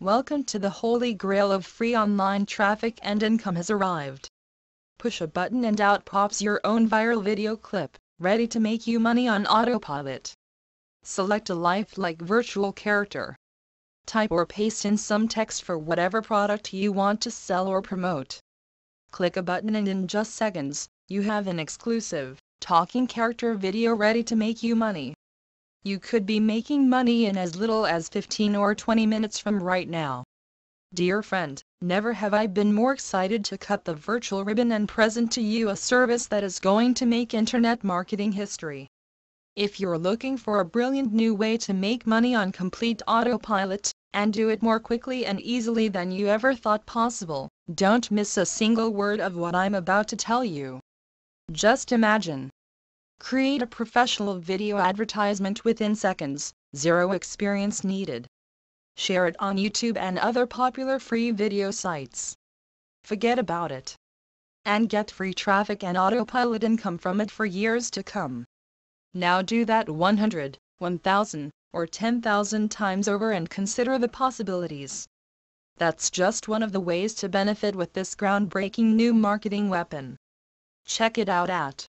Welcome to the holy grail of free online traffic and income has arrived. Push a button and out pops your own viral video clip, ready to make you money on autopilot. Select a lifelike virtual character. Type or paste in some text for whatever product you want to sell or promote. Click a button and in just seconds, you have an exclusive, talking character video ready to make you money. You could be making money in as little as 15 or 20 minutes from right now. Dear friend, never have I been more excited to cut the virtual ribbon and present to you a service that is going to make internet marketing history. If you're looking for a brilliant new way to make money on complete autopilot, and do it more quickly and easily than you ever thought possible, don't miss a single word of what I'm about to tell you. Just imagine Create a professional video advertisement within seconds, zero experience needed. Share it on YouTube and other popular free video sites. Forget about it. And get free traffic and autopilot income from it for years to come. Now do that 100, 1000, or 10,000 times over and consider the possibilities. That's just one of the ways to benefit with this groundbreaking new marketing weapon. Check it out at